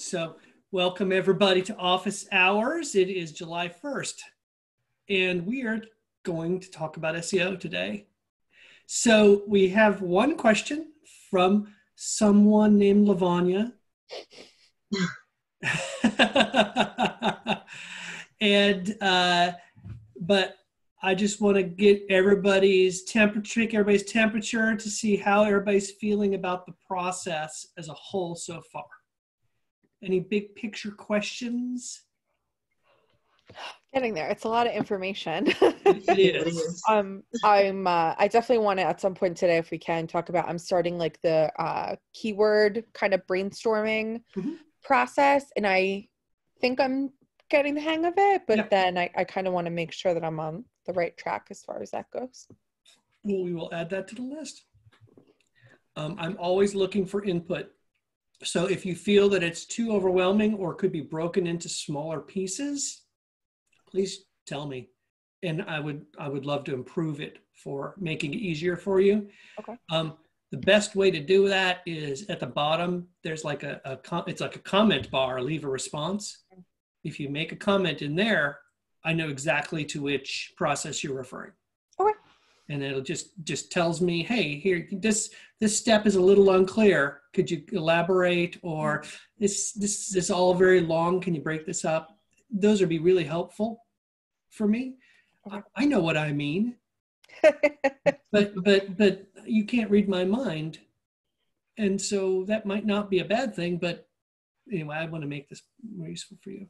So, welcome everybody to Office Hours. It is July 1st, and we are going to talk about SEO today. So, we have one question from someone named Lavanya. and, uh, but I just want to get everybody's temperature, everybody's temperature to see how everybody's feeling about the process as a whole so far. Any big picture questions? Getting there. It's a lot of information. it is. um, I'm. Uh, I definitely want to at some point today, if we can, talk about. I'm starting like the uh, keyword kind of brainstorming mm-hmm. process, and I think I'm getting the hang of it. But yeah. then I, I kind of want to make sure that I'm on the right track as far as that goes. Well, we will add that to the list. Um, I'm always looking for input so if you feel that it's too overwhelming or could be broken into smaller pieces, please tell me. And I would I would love to improve it for making it easier for you. Okay. Um, the best way to do that is at the bottom. There's like a, a com- it's like a comment bar. Leave a response. If you make a comment in there, I know exactly to which process you're referring and it'll just just tells me hey here this this step is a little unclear. Could you elaborate? Or this this is all very long. Can you break this up? Those would be really helpful for me. I, I know what i mean. But but but you can't read my mind. And so that might not be a bad thing but anyway i want to make this more useful for you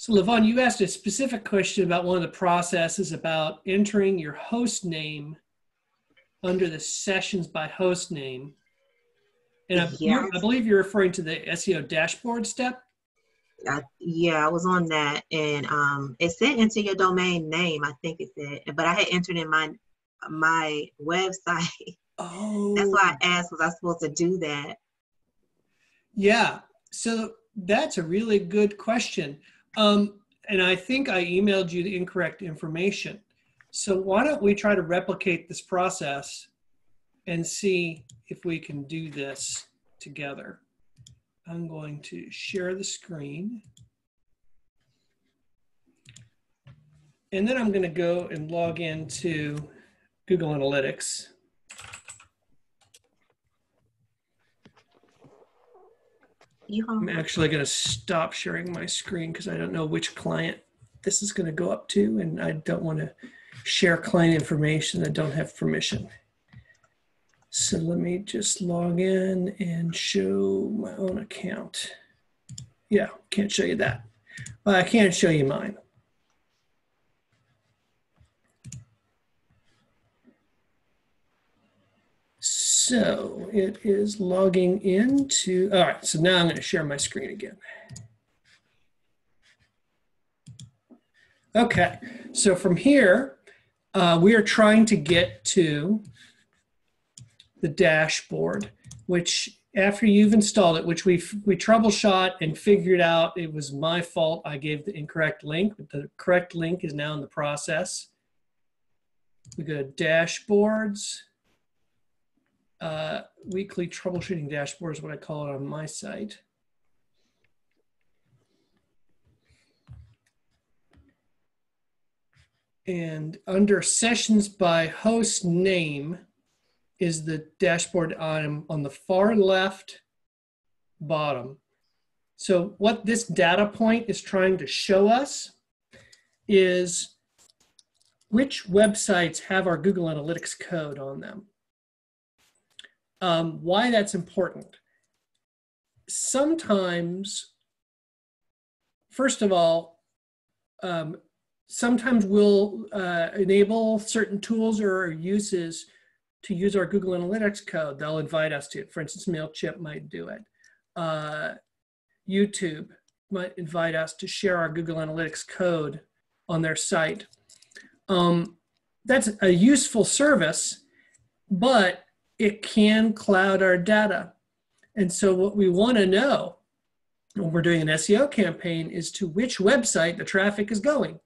so Levon, you asked a specific question about one of the processes about entering your host name under the sessions by host name. And I. I believe you're referring to the SEO dashboard step. I, yeah, I was on that, and um, it said enter your domain name. I think it said, but I had entered in my my website. Oh, that's why I asked. Was I supposed to do that? Yeah. So that's a really good question. Um, and I think I emailed you the incorrect information. So why don't we try to replicate this process and see if we can do this together. I'm going to share the screen. And then I'm going to go and log into Google Analytics. I'm actually going to stop sharing my screen because I don't know which client this is going to go up to, and I don't want to share client information that don't have permission. So let me just log in and show my own account. Yeah, can't show you that. I can't show you mine. So it is logging into, all right, so now I'm gonna share my screen again. Okay, so from here, uh, we are trying to get to the dashboard, which after you've installed it, which we we troubleshot and figured out it was my fault. I gave the incorrect link, but the correct link is now in the process. We go to dashboards uh, weekly troubleshooting dashboard is what I call it on my site. And under sessions by host name is the dashboard item on the far left bottom. So what this data point is trying to show us is which websites have our Google Analytics code on them um, why that's important. Sometimes, first of all, um, sometimes we'll uh, enable certain tools or uses to use our Google Analytics code. They'll invite us to. For instance, MailChimp might do it. Uh, YouTube might invite us to share our Google Analytics code on their site. Um, that's a useful service, but it can cloud our data. And so what we want to know when we're doing an SEO campaign is to which website the traffic is going.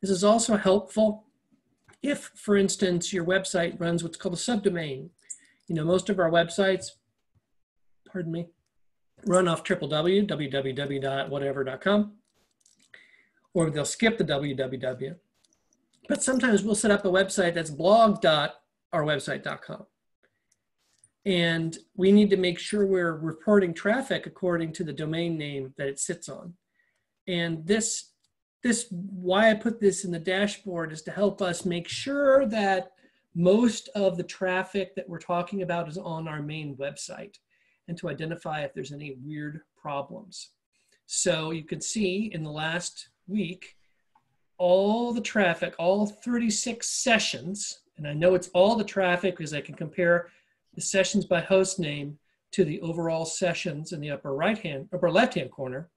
This is also helpful if, for instance, your website runs what's called a subdomain. You know, most of our websites, pardon me, run off triple w, www.whatever.com, or they'll skip the www. But sometimes we'll set up a website that's blog.ourwebsite.com. And we need to make sure we're reporting traffic according to the domain name that it sits on. And this, this why I put this in the dashboard is to help us make sure that most of the traffic that we're talking about is on our main website and to identify if there's any weird problems. So you can see in the last week, all the traffic, all 36 sessions, and I know it's all the traffic because I can compare the sessions by host name to the overall sessions in the upper right hand, upper left hand corner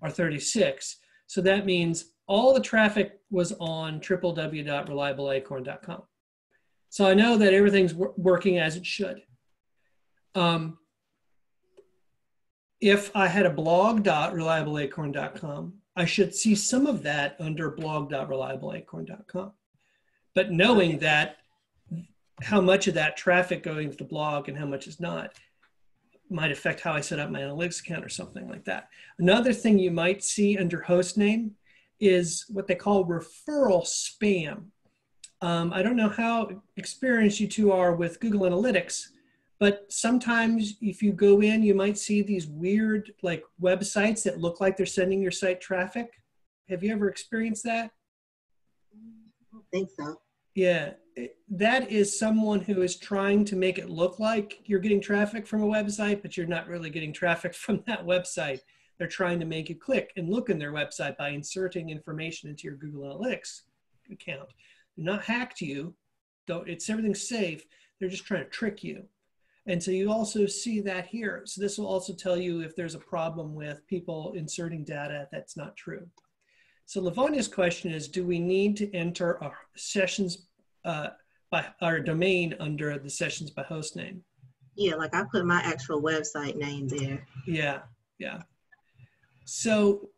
are 36. So that means all the traffic was on www.reliableacorn.com. So I know that everything's working as it should. Um, if I had a blog.reliableacorn.com, I should see some of that under blog.reliableacorn.com. But knowing that how much of that traffic going to the blog and how much is not might affect how I set up my analytics account or something like that. Another thing you might see under host name is what they call referral spam. Um, I don't know how experienced you two are with Google Analytics, but sometimes if you go in, you might see these weird like websites that look like they're sending your site traffic. Have you ever experienced that? Think so. Yeah, that is someone who is trying to make it look like you're getting traffic from a website, but you're not really getting traffic from that website. They're trying to make you click and look in their website by inserting information into your Google Analytics account. They're not hacked you, Don't, it's everything's safe. They're just trying to trick you. And so you also see that here. So this will also tell you if there's a problem with people inserting data that's not true. So Lavanya's question is, do we need to enter our sessions uh, by our domain under the sessions by host name? Yeah, like I put my actual website name there. Yeah, yeah. So,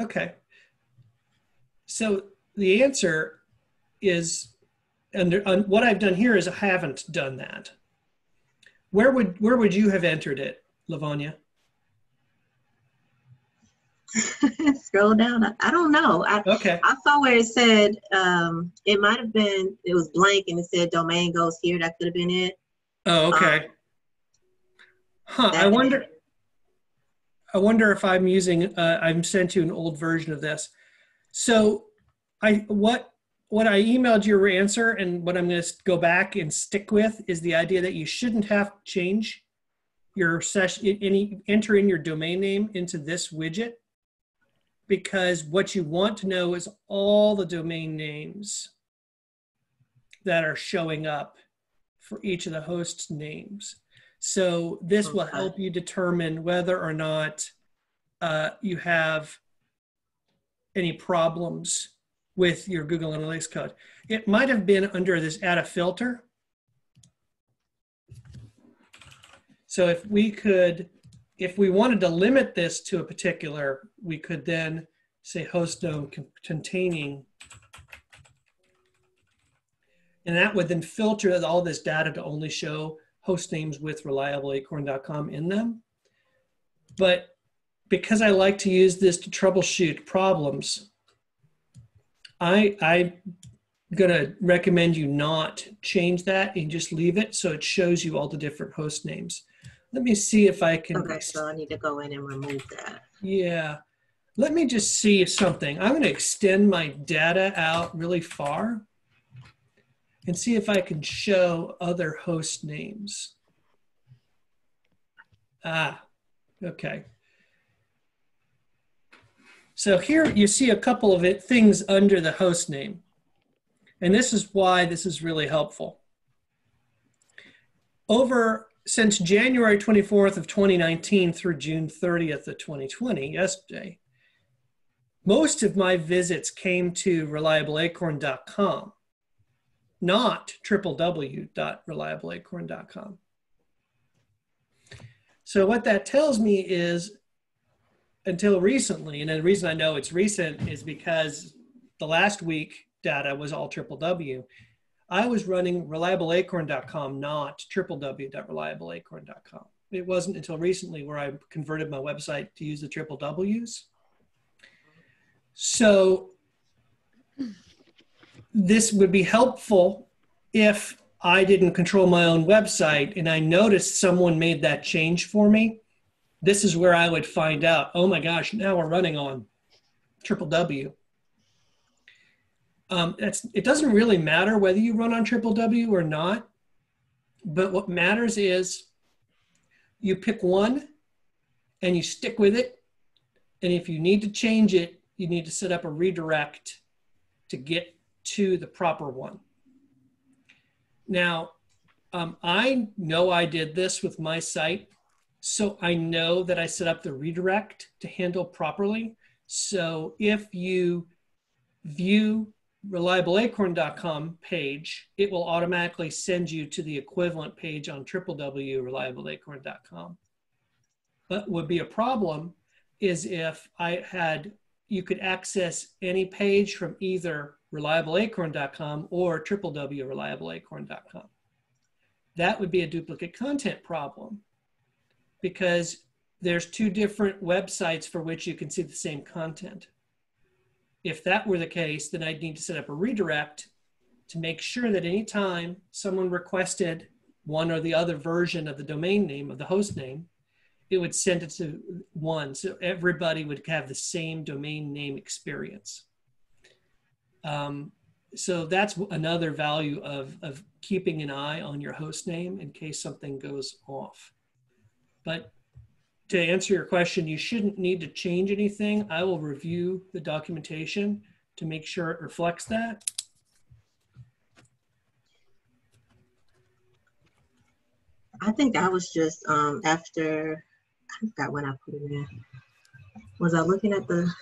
okay. So the answer is and uh, what I've done here is I haven't done that. Where would where would you have entered it, Lavonia? Scroll down. I, I, don't know. I, okay. I saw where it said um, it might have been it was blank and it said domain goes here. That could have been it. Oh, okay. Um, huh. I wonder. I wonder if I'm using. Uh, I'm sent you an old version of this. So, I what what I emailed your answer and what I'm going to go back and stick with is the idea that you shouldn't have to change your session, any enter in your domain name into this widget because what you want to know is all the domain names that are showing up for each of the host names. So this okay. will help you determine whether or not uh, you have any problems with your Google Analytics code. It might have been under this add a filter. So if we could, if we wanted to limit this to a particular, we could then say host name containing, and that would then filter all this data to only show host names with reliableacorn.com in them. But because I like to use this to troubleshoot problems, I I'm gonna recommend you not change that and just leave it so it shows you all the different host names. Let me see if I can. Okay, so I need to go in and remove that. Yeah. Let me just see something. I'm going to extend my data out really far and see if I can show other host names. Ah, okay. So here you see a couple of it, things under the host name. And this is why this is really helpful. Over since January 24th of 2019 through June 30th of 2020, yesterday, most of my visits came to reliableacorn.com, not www.reliableacorn.com. So what that tells me is until recently, and the reason I know it's recent is because the last week data was all triple W. I was running reliableacorn.com, not www.reliableacorn.com. It wasn't until recently where I converted my website to use the triple W's. So this would be helpful if I didn't control my own website and I noticed someone made that change for me. This is where I would find out, oh my gosh, now we're running on triple W. Um, it doesn't really matter whether you run on triple W or not, but what matters is you pick one and you stick with it. And if you need to change it, you need to set up a redirect to get to the proper one. Now, um, I know I did this with my site, so I know that I set up the redirect to handle properly. So if you view reliableacorn.com page, it will automatically send you to the equivalent page on www.reliableacorn.com. But would be a problem is if I had, you could access any page from either reliableacorn.com or www.reliableacorn.com. That would be a duplicate content problem because there's two different websites for which you can see the same content. If that were the case, then I'd need to set up a redirect to make sure that anytime someone requested one or the other version of the domain name of the host name, it would send it to one. So everybody would have the same domain name experience. Um, so that's another value of, of keeping an eye on your host name in case something goes off. But to answer your question, you shouldn't need to change anything. I will review the documentation to make sure it reflects that. I think I was just um, after I forgot when I put it in. Was I looking at the?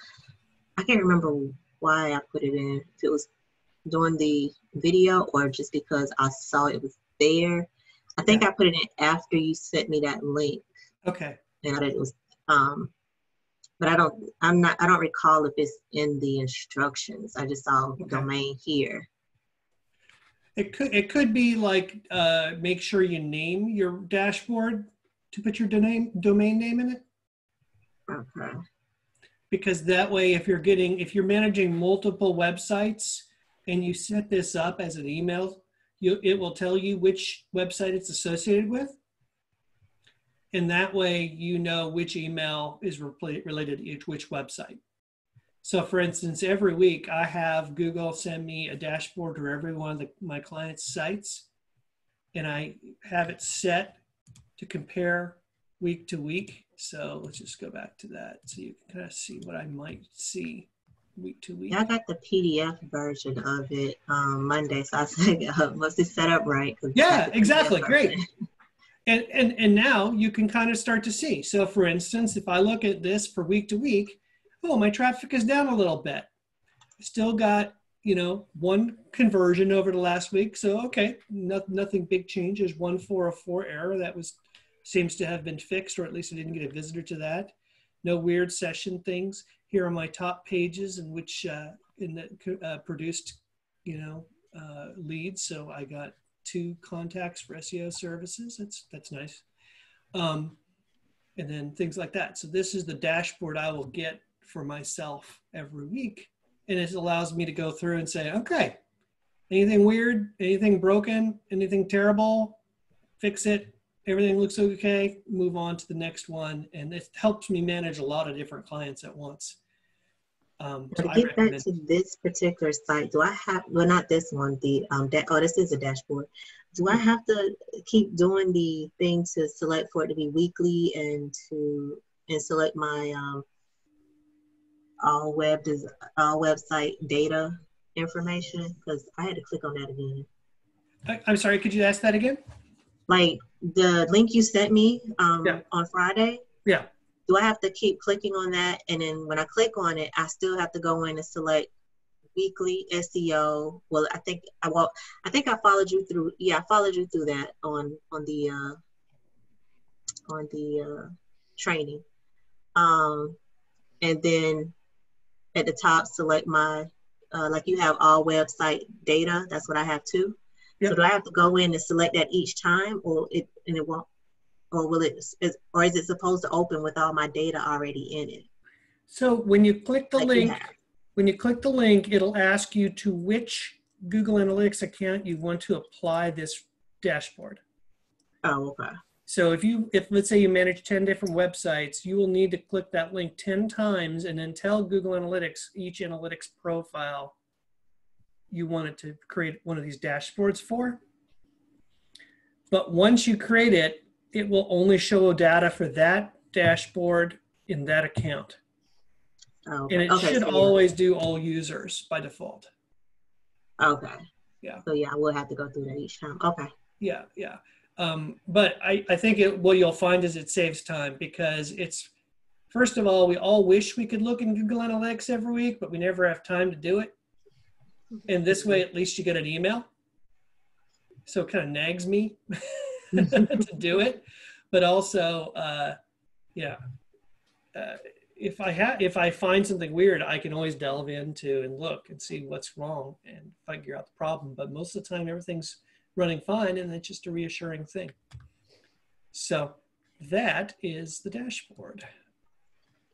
I can't remember why I put it in. If it was during the video or just because I saw it was there. I think I put it in after you sent me that link. Okay. And it was um but I don't I'm not I don't recall if it's in the instructions. I just saw okay. domain here. It could it could be like uh make sure you name your dashboard to put your domain domain name in it. Okay because that way if you're getting if you're managing multiple websites and you set this up as an email you, it will tell you which website it's associated with and that way you know which email is related to each which website so for instance every week i have google send me a dashboard to every one of the, my clients sites and i have it set to compare week to week so let's just go back to that so you can kind of see what I might see week to week. Yeah, I got the PDF version of it um, Monday, so I said, uh, must be set up right. Yeah, exactly. Great. And, and, and now you can kind of start to see. So for instance, if I look at this for week to week, oh, my traffic is down a little bit. Still got, you know, one conversion over the last week. So, okay, no, nothing big changes. One 404 error that was seems to have been fixed, or at least I didn't get a visitor to that. No weird session things. Here are my top pages in which uh, in the uh, produced, you know, uh, leads. So I got two contacts for SEO services. That's that's nice. Um, and then things like that. So this is the dashboard I will get for myself every week, and it allows me to go through and say, okay, anything weird, anything broken, anything terrible, fix it, everything looks okay, move on to the next one. And it helps me manage a lot of different clients at once. Um, so to get back to this particular site, do I have, well, not this one, the, um, that, oh, this is a dashboard. Do I have to keep doing the thing to select for it to be weekly and to, and select my, um, all web, all website data information? Because I had to click on that again. I, I'm sorry, could you ask that again? Like the link you sent me um, yeah. on Friday. Yeah. Do I have to keep clicking on that? And then when I click on it, I still have to go in and select weekly SEO. Well, I think I well, I think I followed you through. Yeah, I followed you through that on on the uh, on the uh, training. Um, and then at the top, select my uh, like you have all website data. That's what I have too. Yep. So do I have to go in and select that each time, or it and it won't, or will it, is, or is it supposed to open with all my data already in it? So when you click the like link, when you click the link, it'll ask you to which Google Analytics account you want to apply this dashboard. Oh, okay. So if you, if let's say you manage 10 different websites, you will need to click that link 10 times and then tell Google Analytics each analytics profile you wanted to create one of these dashboards for. But once you create it, it will only show data for that dashboard in that account. Oh, and it okay, should so always do all users by default. Okay. Yeah. So yeah, I will have to go through that each time. Okay. Yeah, yeah. Um, but I, I think it, what you'll find is it saves time because it's, first of all, we all wish we could look in Google Analytics every week, but we never have time to do it. And this way, at least you get an email. So it kind of nags me to do it. But also, uh, yeah, uh, if I have, if I find something weird, I can always delve into and look and see what's wrong and figure out the problem. But most of the time, everything's running fine, and it's just a reassuring thing. So that is the dashboard.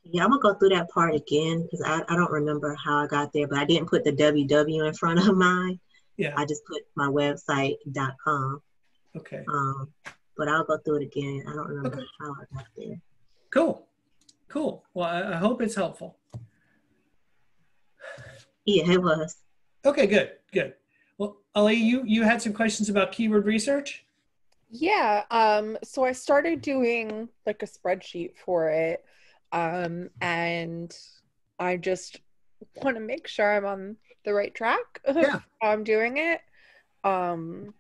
Yeah, I'm gonna go through that part again because I, I don't remember how I got there, but I didn't put the www in front of mine. Yeah. I just put my website.com. Okay. Um, but I'll go through it again. I don't remember okay. how I got there. Cool. Cool. Well, I, I hope it's helpful. Yeah, it was. Okay, good, good. Well, Ali, you you had some questions about keyword research. Yeah. Um. So I started doing like a spreadsheet for it um, and I just want to make sure I'm on the right track. Yeah. I'm doing it. Um,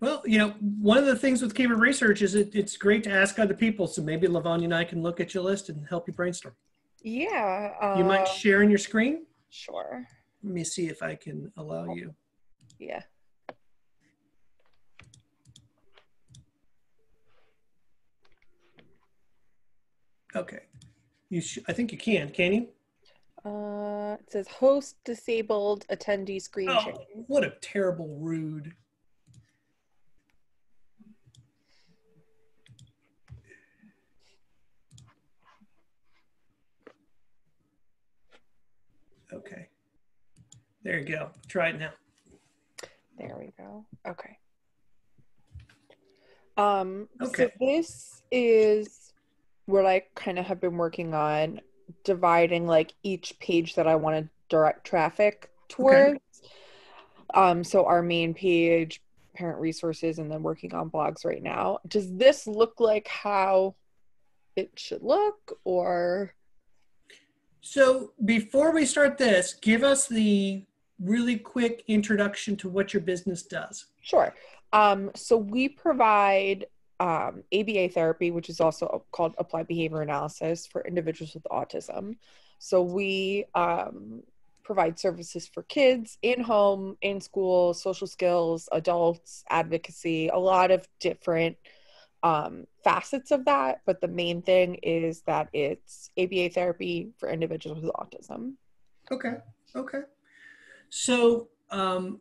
well, you know, one of the things with keyword research is it, it's great to ask other people. So maybe Lavanya and I can look at your list and help you brainstorm. Yeah. Uh, you might share in your screen? Sure. Let me see if I can allow you. Yeah. Okay. You sh- I think you can. Can you? Uh, it says host disabled attendee screen oh, sharing. What a terrible rude. Okay. There you go. Try it now. There we go. Okay. Um, okay. So this is what I kind of have been working on dividing like each page that I want to direct traffic towards. Okay. Um, so our main page, parent resources, and then working on blogs right now. Does this look like how it should look, or? So before we start this, give us the really quick introduction to what your business does. Sure. Um, so we provide um, ABA therapy, which is also called applied behavior analysis for individuals with autism. So we um, provide services for kids in home, in school, social skills, adults, advocacy, a lot of different um, facets of that. But the main thing is that it's ABA therapy for individuals with autism. Okay. Okay. So, um,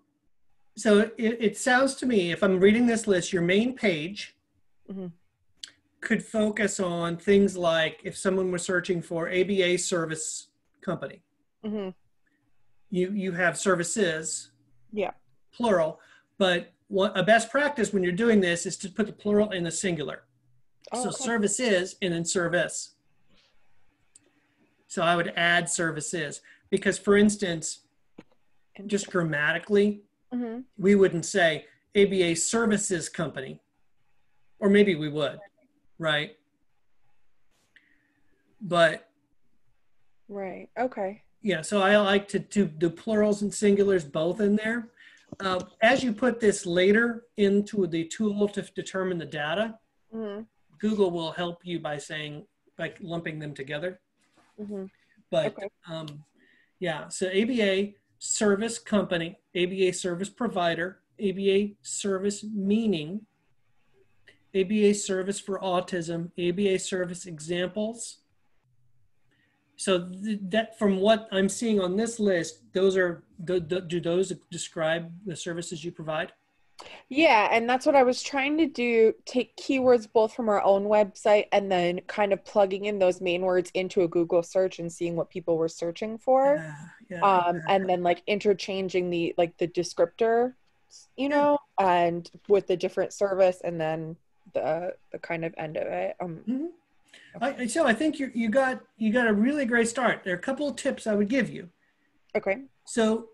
so it, it sounds to me, if I'm reading this list, your main page mm-hmm. could focus on things like if someone was searching for ABA service company, mm-hmm. you you have services, yeah, plural. But what a best practice when you're doing this is to put the plural in the singular. Oh, so okay. services and then service. So I would add services because, for instance, just grammatically, mm-hmm. we wouldn't say ABA services company or maybe we would, right? But right, okay. Yeah, so I like to, to do plurals and singulars both in there. Uh, as you put this later into the tool to determine the data, mm-hmm. Google will help you by saying, by lumping them together. Mm-hmm. But okay. um, yeah, so ABA service company, ABA service provider, ABA service meaning, ABA service for autism, ABA service examples, so th- that from what I'm seeing on this list, those are do, do those describe the services you provide? Yeah, and that's what I was trying to do take keywords both from our own website and then kind of plugging in those main words into a Google search and seeing what people were searching for. Yeah, yeah, um, yeah. and then like interchanging the like the descriptor, you know, and with the different service and then the the kind of end of it. Um mm-hmm. I, so I think you you got you got a really great start. There are a couple of tips I would give you. Okay. So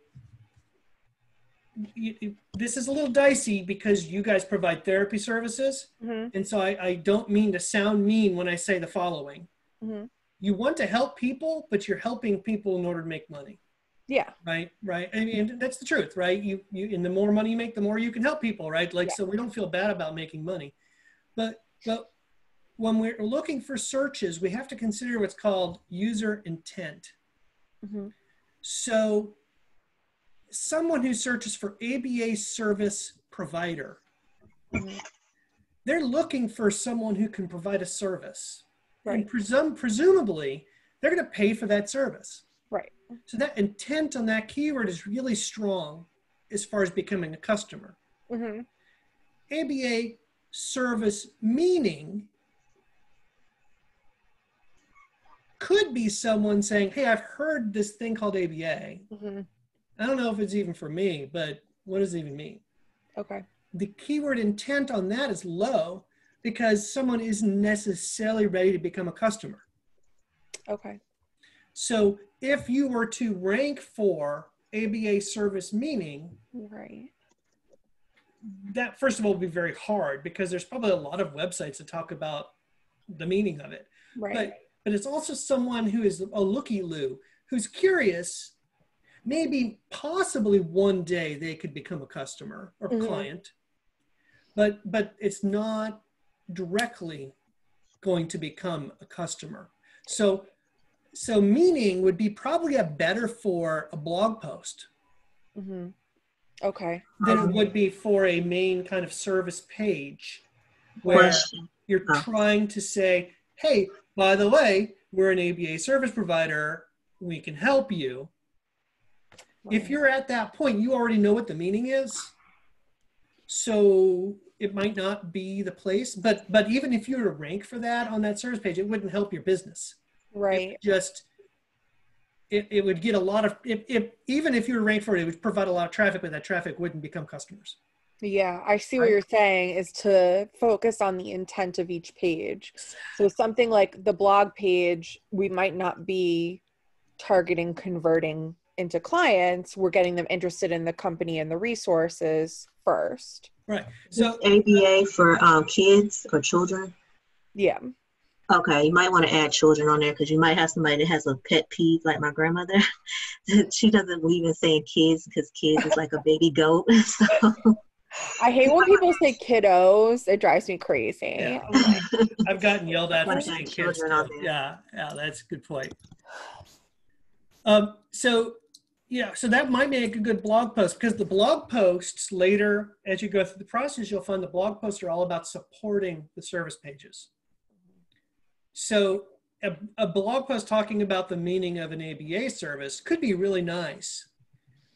you, this is a little dicey because you guys provide therapy services, mm-hmm. and so I, I, don't mean to sound mean when I say the following. Mm-hmm. You want to help people, but you're helping people in order to make money. Yeah. Right. Right. I mean, that's the truth, right? You you and the more money you make, the more you can help people, right? Like, yeah. so we don't feel bad about making money, but but when we're looking for searches, we have to consider what's called user intent. Mm-hmm. So someone who searches for ABA service provider, mm-hmm. they're looking for someone who can provide a service. Right. And presum- presumably, they're going to pay for that service. Right. So that intent on that keyword is really strong as far as becoming a customer. Mm-hmm. ABA service meaning could be someone saying, Hey, I've heard this thing called ABA. Mm-hmm. I don't know if it's even for me, but what does it even mean? Okay. The keyword intent on that is low because someone isn't necessarily ready to become a customer. Okay. So if you were to rank for ABA service meaning, right. That first of all would be very hard because there's probably a lot of websites that talk about the meaning of it. Right. But but it's also someone who is a looky loo who's curious maybe possibly one day they could become a customer or mm-hmm. client but but it's not directly going to become a customer so so meaning would be probably a better for a blog post mm-hmm. okay than it would be for a main kind of service page where Question. you're trying to say hey by the way we're an aba service provider we can help you if you're at that point, you already know what the meaning is. So it might not be the place, but but even if you were to rank for that on that service page, it wouldn't help your business. Right. It just it, it would get a lot of if, if even if you were ranked for it, it would provide a lot of traffic, but that traffic wouldn't become customers. Yeah, I see what you're saying is to focus on the intent of each page. So something like the blog page, we might not be targeting converting into clients, we're getting them interested in the company and the resources first. Right. So ABA for um, kids or children. Yeah. Okay, you might want to add children on there because you might have somebody that has a pet peeve like my grandmother. she doesn't believe in saying kids because kids is like a baby goat. so. I hate when people say kiddos. It drives me crazy. Yeah. I've gotten yelled at for saying kids. Yeah, yeah, that's a good point. Um, so yeah, so that might make a good blog post because the blog posts later, as you go through the process, you'll find the blog posts are all about supporting the service pages. So a, a blog post talking about the meaning of an ABA service could be really nice,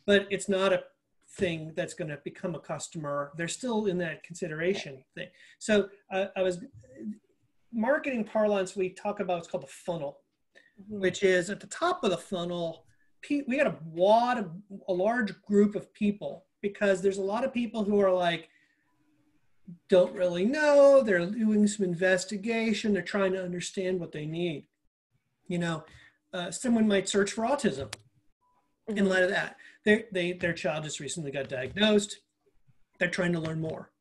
but it's not a thing that's going to become a customer. They're still in that consideration thing. So uh, I was marketing parlance. We talk about what's called the funnel, mm-hmm. which is at the top of the funnel we got a lot of a large group of people because there's a lot of people who are like don't really know they're doing some investigation they're trying to understand what they need you know uh, someone might search for autism mm-hmm. in light of that they, they, their child just recently got diagnosed they're trying to learn more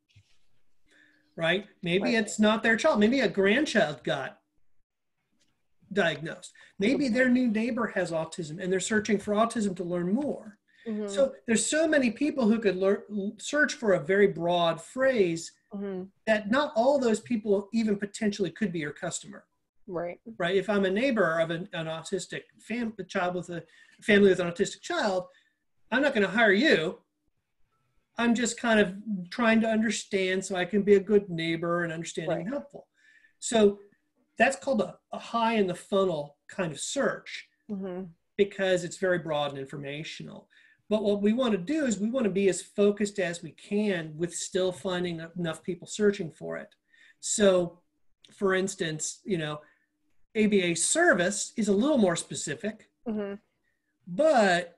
right maybe right. it's not their child maybe a grandchild got diagnosed. Maybe their new neighbor has autism and they're searching for autism to learn more. Mm-hmm. So there's so many people who could learn, search for a very broad phrase mm-hmm. that not all those people even potentially could be your customer. Right. Right. If I'm a neighbor of an, an autistic fam- child with a family with an autistic child, I'm not going to hire you. I'm just kind of trying to understand so I can be a good neighbor and understanding right. and helpful. So that's called a, a high in the funnel kind of search Mm-hmm. because it's very broad and informational. But what we want to do is we want to be as focused as we can with still finding enough people searching for it. So, for instance, you know, ABA service is a little more specific, Mm-hmm. but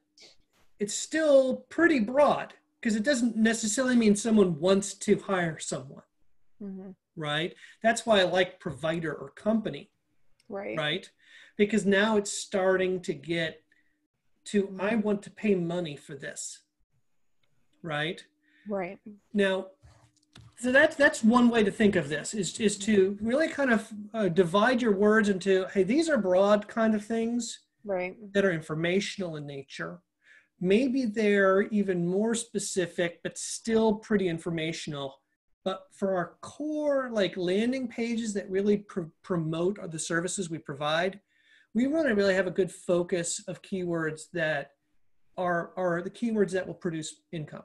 it's still pretty broad because it doesn't necessarily mean someone wants to hire someone, Mm-hmm. right? That's why I like provider or company, Right. right? Because now it's starting to get to I want to pay money for this, right? Right. Now, so that's that's one way to think of this is is to really kind of uh, divide your words into hey these are broad kind of things Right. that are informational in nature. Maybe they're even more specific, but still pretty informational. But for our core, like landing pages that really pr- promote the services we provide, we want to really have a good focus of keywords that are are the keywords that will produce income,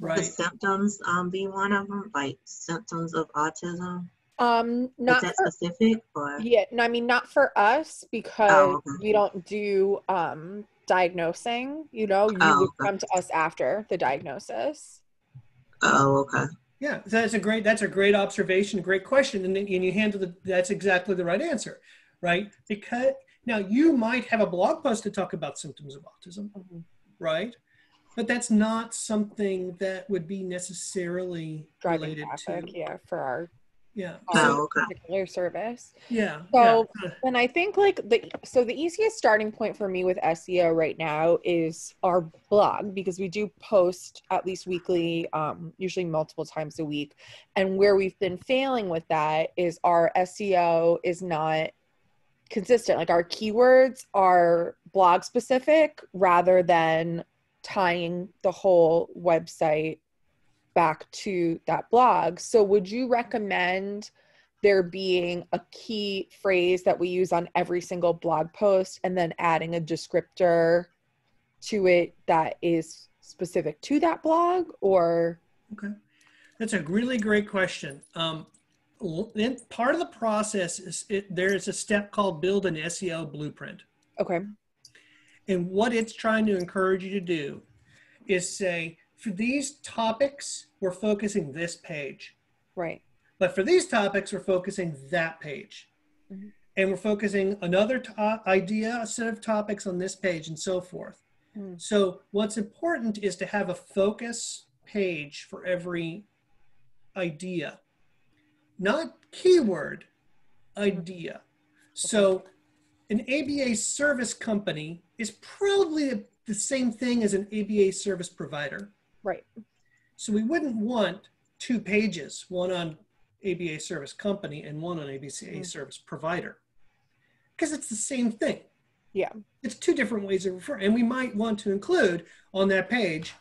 Right. The symptoms um, be one of them, like symptoms of autism. Um, Is not that for, specific or? yeah, no, I mean not for us because Oh, okay. we don't do um diagnosing. You know, you Oh, would okay. come to us after the diagnosis. Oh, okay. Yeah, that's a great that's a great observation, great question, and and you handle the that's exactly the right answer, right? Because now you might have a blog post to talk about symptoms of autism, Mhm. right? But that's not something that would be necessarily Driving related traffic, to yeah, for our yeah. Oh, So, okay. particular service. yeah. So- yeah. And I think like the so the easiest starting point for me with SEO right now is our blog because we do post at least weekly, um, usually multiple times a week. And where we've been failing with that is our SEO is not consistent. Like our keywords are blog specific rather than tying the whole website back to that blog. So would you recommend there being a key phrase that we use on every single blog post and then adding a descriptor to it that is specific to that blog or Okay, that's a really great question. Um, then part of the process is it, there is a step called build an SEO blueprint. okay And what it's trying to encourage you to do is say, for these topics, we're focusing this page. right But for these topics, we're focusing that page. Mhm. And we're focusing another to- idea, a set of topics on this page, and so forth. Mm. So, what's important is to have a focus page for every idea, not keyword, idea. So, an ABA service company is probably the same thing as an ABA service provider. Right So we wouldn't want two pages, one on ABA service company and one on ABA Mm. service provider, because it's the same thing. Yeah. It's two different ways of referring. And we might want to include on that page,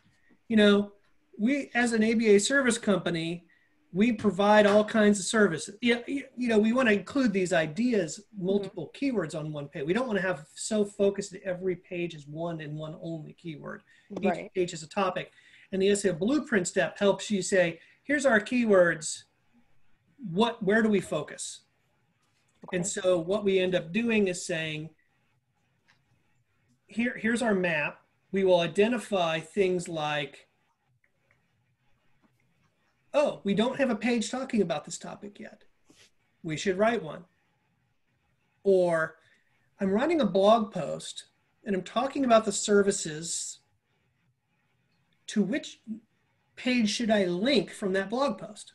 you know, we as an ABA service company, we provide all kinds of services. Yeah, you, you know, we want to include these ideas, multiple keywords on one page. We don't want to have so focused that every page is one and one only keyword each right page is a topic. And the SEO blueprint step helps you say, here's our keywords. What, where do we focus? okay. And so what we end up doing is saying, here, here's our map. We will identify things like, oh, we don't have a page talking about this topic yet. We should write one. Or I'm writing a blog post and I'm talking about the services. To which page should I link from that blog post?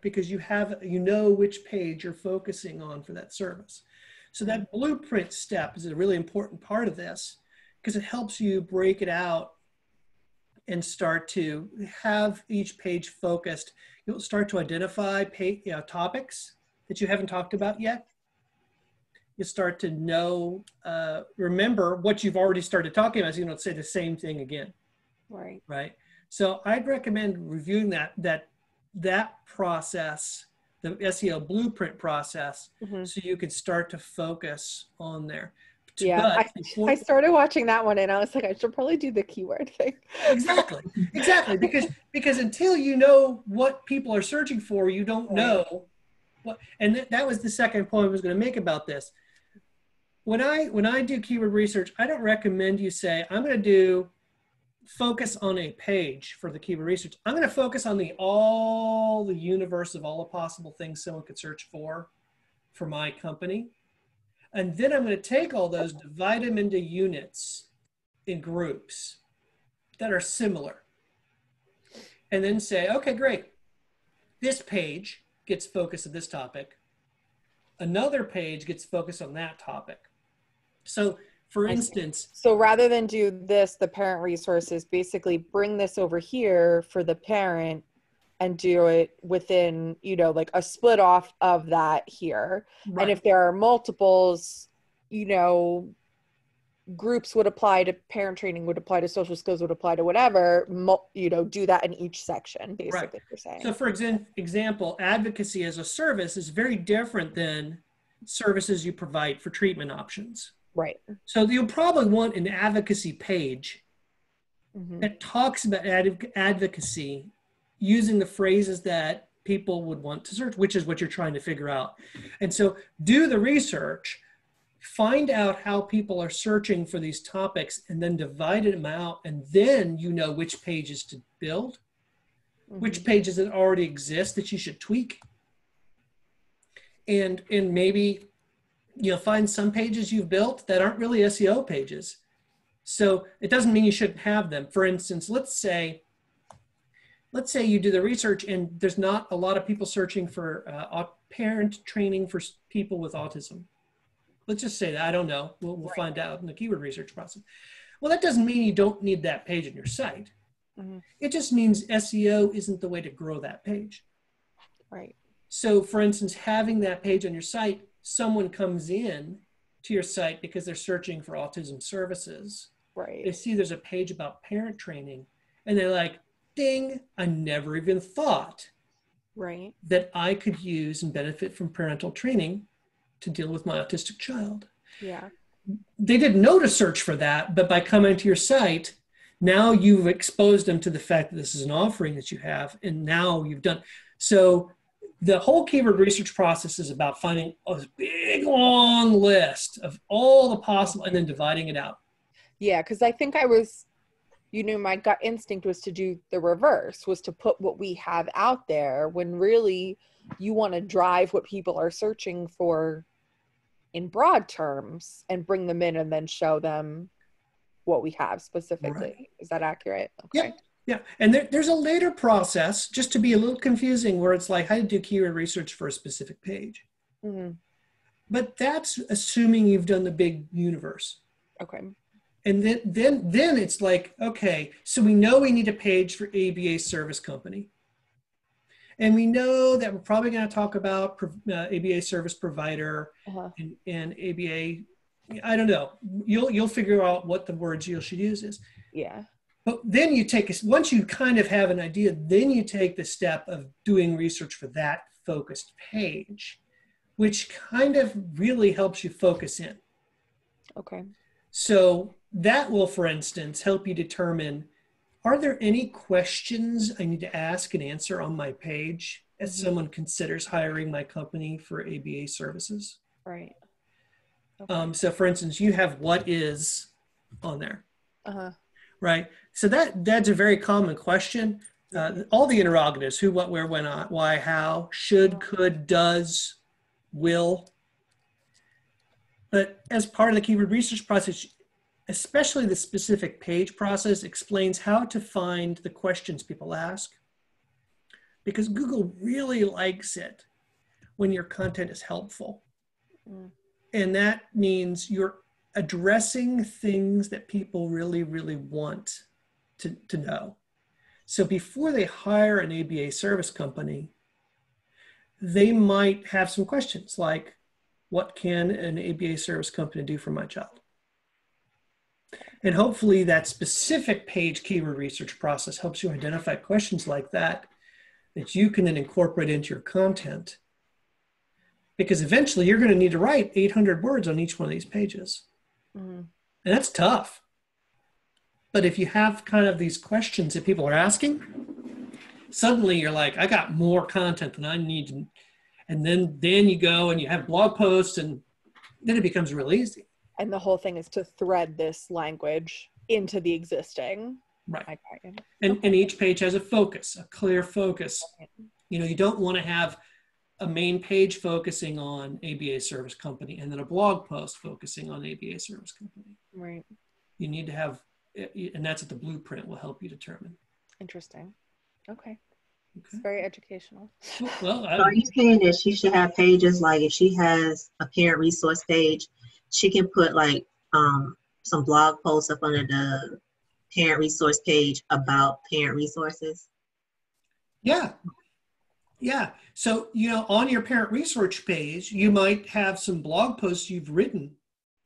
Because you have you know which page you're focusing on for that service. So that blueprint step is a really important part of this because it helps you break it out and start to have each page focused. You'll start to identify pay, you know, topics that you haven't talked about yet. You start to know, uh, remember what you've already started talking about. So you don't say the same thing again, right right? So I'd recommend reviewing that that that process, the SEO blueprint process, Mhm. so you can start to focus on there. Yeah, But before- i started watching that one and i was like i should probably do the keyword thing exactly exactly because because until you know what people are searching for you don't know what and th- that was the second point i was going to make about this when I when I do keyword research, I don't recommend you say I'm going to do focus on a page for the keyword research. I'm going to focus on the all the universe of all the possible things someone could search for for my company. And then I'm going to take all those, divide them into units in groups that are similar. And then say, okay, great. This page gets focus on this topic. Another page gets focus on that topic. So for instance so rather than do this the parent resources basically bring this over here for the parent and do it within you know like a split off of that here right. and if there are multiples you know groups would apply to parent training would apply to social skills would apply to whatever you know do that in each section basically right. you're saying so for example advocacy as a service is very different than services you provide for treatment options Right. So you'll probably want an advocacy page mm-hmm. that talks about ad- advocacy using the phrases that people would want to search, which is what you're trying to figure out. And so do the research, find out how people are searching for these topics, and then divide them out. And then you know which pages to build, mm-hmm. which pages that already exist that you should tweak. And, and maybe you'll find some pages you've built that aren't really SEO pages. So it doesn't mean you shouldn't have them. For instance, let's say, let's say you do the research and there's not a lot of people searching for uh, parent training for people with autism. Let's just say that, I don't know. We'll, we'll right. find out in the keyword research process. Well, that doesn't mean you don't need that page in your site. Mm-hmm. It just means SEO isn't the way to grow that page. Right. So for instance, having that page on your site someone comes in to your site because they're searching for autism services. Right. They see there's a page about parent training and they're like, ding, I never even thought right that I could use and benefit from parental training to deal with my autistic child. Yeah. They didn't know to search for that, but by coming to your site, now you've exposed them to the fact that this is an offering that you have, and now you've done so the whole keyword research process is about finding a big long list of all the possible and then dividing it out yeah because i think i was you know my gut instinct was to do the reverse was to put what we have out there when really you want to drive what people are searching for in broad terms and bring them in and then show them what we have specifically right. is that accurate okay. Yeah, and there, there's a later process, just to be a little confusing, where it's like how to do keyword research for a specific page. Mm-hmm. But that's assuming you've done the big universe. Okay. And then, then, then it's like, okay, so we know we need a page for ABA service company. And we know that we're probably going to talk about uh, ABA service provider uh-huh. and, and ABA. I don't know. You'll you'll figure out what the words you should use is. Yeah. But then you take, once you kind of have an idea, then you take the step of doing research for that focused page, which kind of really helps you focus in. Okay. So that will, for instance, help you determine are there any questions I need to ask and answer on my page as mm-hmm. someone considers hiring my company for ABA services? Right. Okay. Um, so, for instance, you have what is on there. Uh huh right? So that that's a very common question. Uh, all the interrogatives: who, what, where, when, not, why, how, should, could, does, will. But as part of the keyword research process, especially the specific page process, explains how to find the questions people ask. Because Google really likes it when your content is helpful. Mm. And that means you're addressing things that people really, really want to, to know. So before they hire an ABA service company, they might have some questions like, what can an ABA service company do for my child? And hopefully that specific page keyword research process helps you identify questions like that that you can then incorporate into your content. Because eventually you're going to need to write 800 words on each one of these pages. Mm-hmm. And that's tough. But if you have kind of these questions that people are asking, suddenly you're like, I got more content than I need. To, And then, then you go and you have blog posts and then it becomes real easy. And the whole thing is to thread this language into the existing. Right. And, and each page has a focus, a clear focus. You know, you don't want to have a main page focusing on ABA service company and then a blog post focusing on ABA service company. Right. You need to have, and that's what the blueprint will help you determine. Interesting. Okay. Okay. It's very educational. Well, are you saying that she should have pages like if she has a parent resource page, she can put like um, some blog posts up under the parent resource page about parent resources? Yeah. Yeah. So, you know, on your parent research page, you might have some blog posts you've written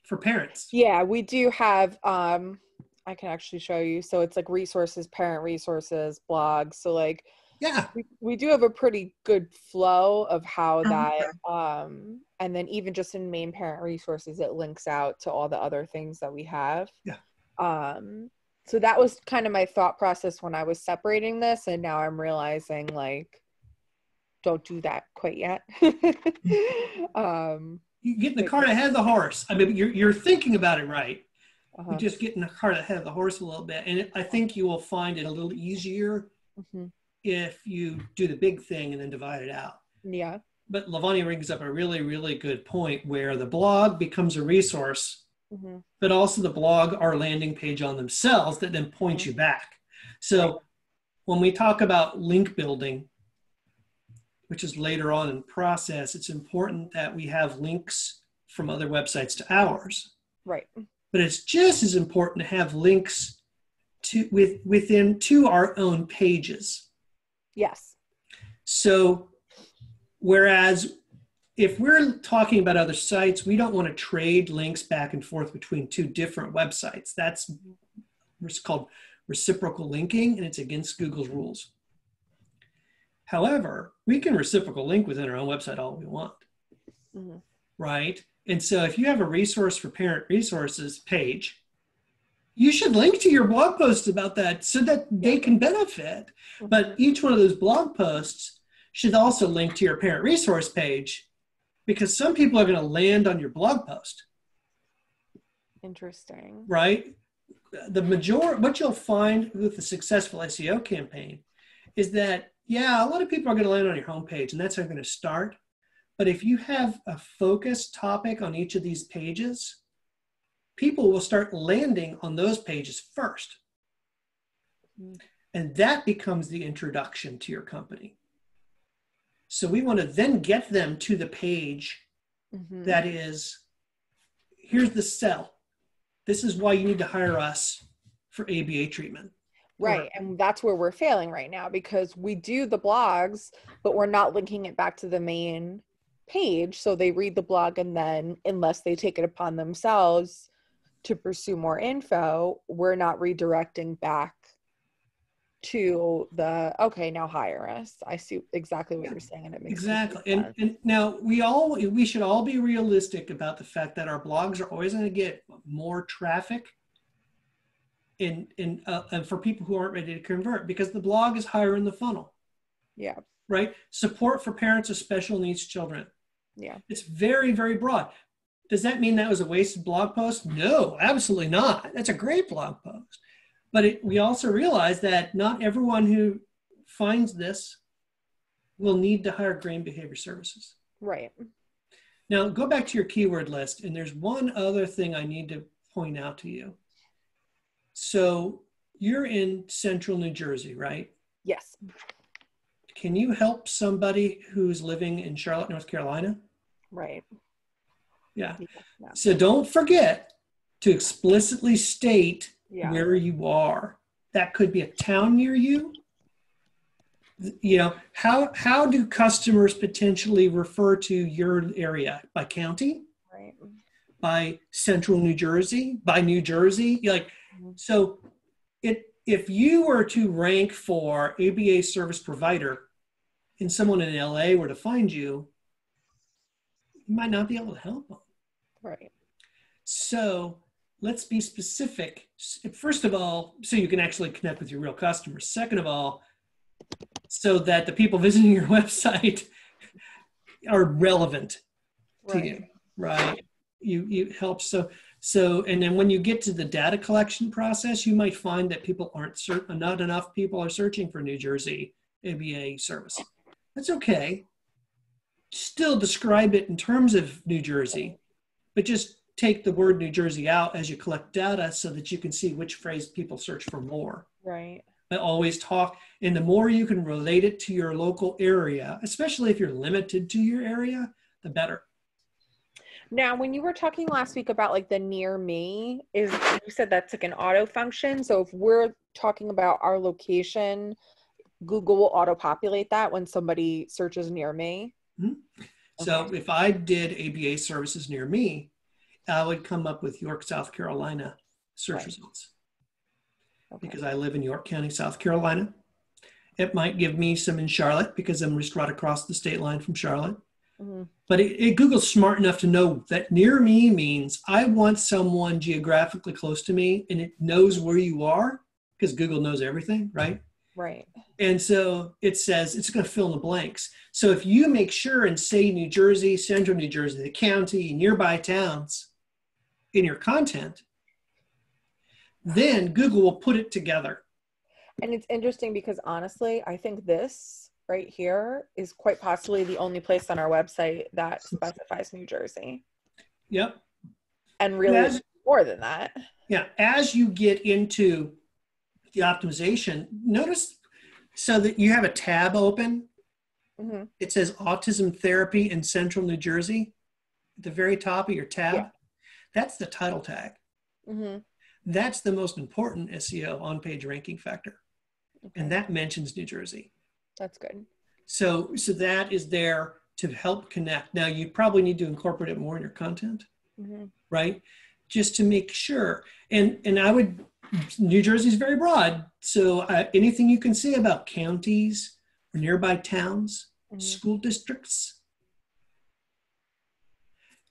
for parents. Yeah, we do have um I can actually show you. So it's like resources, parent resources, blogs. So like yeah we, we do have a pretty good flow of how that um and then even just in main parent resources it links out to all the other things that we have yeah um so that was kind of my thought process when i was separating this and now i'm realizing like don't do that quite yet um you get in the cart ahead of the horse i mean you're, you're thinking about it right uh-huh. you just get in the cart ahead of the horse a little bit and it, i think you will find it a little easier mm-hmm if you do the big thing and then divide it out. Yeah. But Lavanya brings up a really, really good point where the blog becomes a resource, mm-hmm. but also the blog are landing page on themselves that then points mm-hmm. you back. So when we talk about link building, which is later on in process, it's important that we have links from other websites to ours. Right. But it's just as important to have links to with within to our own pages. Yes. So, whereas if we're talking about other sites, we don't want to trade links back and forth between two different websites. That's what's called reciprocal linking, and it's against Google's rules. However, we can reciprocal link within our own website all we want, mm-hmm. right? And so if you have a resource for parent resources page, you should link to your blog posts about that so that they can benefit. But mm-hmm. each one of those blog posts should also link to your parent resource page because some people are going to land on your blog post. Interesting. Right? The majority, what you'll find with a successful SEO campaign is that, yeah, a lot of people are going to land on your homepage and that's how you're going to start. But if you have a focused topic on each of these pages, people will start landing on those pages first. And that becomes the introduction to your company. So we want to then get them to the page mm-hmm. that is here's the sell. This is why you need to hire us for ABA treatment. Right. And that's where we're failing right now because we do the blogs, but we're not linking it back to the main page. So they read the blog and then, unless they take it upon themselves to pursue more info, we're not redirecting back to the okay now hire us i see exactly what you're saying and it makes exactly and, and now we all we should all be realistic about the fact that our blogs are always going to get more traffic in in uh, and for people who aren't ready to convert because the blog is higher in the funnel yeah right support for parents of special needs children yeah it's very very broad does that mean that was a wasted blog post? No, absolutely not. That's a great blog post. But it, we also realize that not everyone who finds this will need to hire grain behavior services. Right. Now, go back to your keyword list, and there's one other thing I need to point out to you. So, you're in central New Jersey, right? Yes. Can you help somebody who's living in Charlotte, North Carolina? Right. Yeah. So don't forget to explicitly state yeah. where you are. That could be a town near you. You know, how how do customers potentially refer to your area? By county? Right. By central New Jersey? By New Jersey? Like. So it if you were to rank for ABA service provider and someone in LA were to find you, you might not be able to help them. Right. So let's be specific. First of all, so you can actually connect with your real customers. Second of all, so that the people visiting your website are relevant to you, right? You you help. So So, and then when you get to the data collection process, you might find that people aren't certain, not enough people are searching for New Jersey ABA service. That's okay. Still describe it in terms of New Jersey, but just take the word New Jersey out as you collect data so that you can see which phrase people search for more. Right. I always talk, and the more you can relate it to your local area, especially if you're limited to your area, the better. Now, when you were talking last week about like the near me, is you said that's like an auto function. So if we're talking about our location, Google will auto populate that when somebody searches near me. Mm-hmm. So okay. if I did ABA services near me, I would come up with York, South Carolina search right. results okay. because I live in York County, South Carolina. It might give me some in Charlotte because I'm just right across the state line from Charlotte. Mm-hmm. But it, it, Google's smart enough to know that near me means I want someone geographically close to me and it knows where you are because Google knows everything, right? Right. And so it says it's going to fill in the blanks. So if you make sure and say New Jersey, central New Jersey, the county, nearby towns in your content, then Google will put it together. And it's interesting because honestly, I think this right here is quite possibly the only place on our website that specifies New Jersey. Yep. And really as, more than that. Yeah. As you get into the optimization, notice so that you have a tab open. Mm-hmm. It says autism therapy in central New Jersey at the very top of your tab. Yeah. That's the title tag. Mm-hmm. That's the most important SEO on page ranking factor. Okay. And that mentions New Jersey. That's good. So, so that is there to help connect. Now, you probably need to incorporate it more in your content, mm-hmm. right? Just to make sure. And and I would, New Jersey is very broad. So uh, anything you can say about counties or nearby towns, mm-hmm. school districts,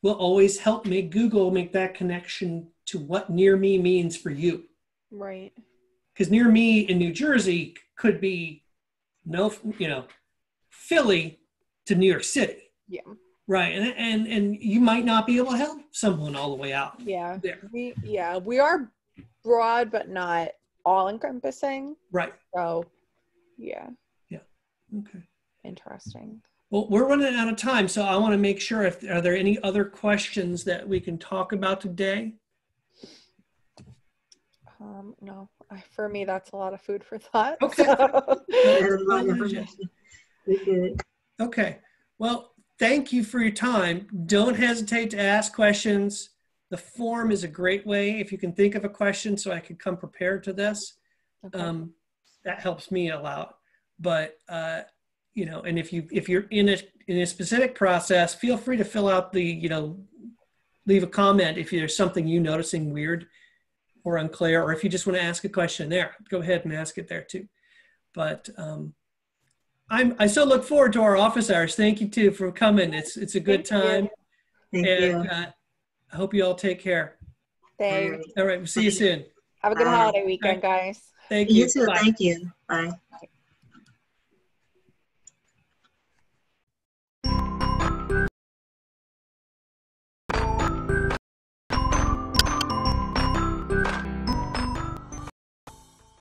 will always help make Google make that connection to what near me means for you. Right. Because near me in New Jersey could be no, you know, Philly to New York City. Yeah. Right. And and and you might not be able to help someone all the way out. Yeah. There. We yeah, we are broad but not all encompassing. Right. So yeah. Yeah. Okay. Interesting. Well, we're running out of time, so I want to make sure if are there any other questions that we can talk about today? Um, no, for me, that's a lot of food for thought. Okay. So. okay. Well, thank you for your time. Don't hesitate to ask questions. The form is a great way if you can think of a question so I can come prepared to this. Okay. Um, that helps me a lot. But uh, you know, and if you if you're in a in a specific process, feel free to fill out the you know, leave a comment if there's something you noticing weird or unclear, or if you just want to ask a question there, go ahead and ask it there too. But um, I'm, I so look forward to our office hours. Thank you too for coming. It's, it's a good Thank time. You. Thank and you. Uh, I hope you all take care. Thanks. All right. We'll see you soon. Have a good holiday weekend, guys. Thank you. You too. Bye. Thank you. Bye.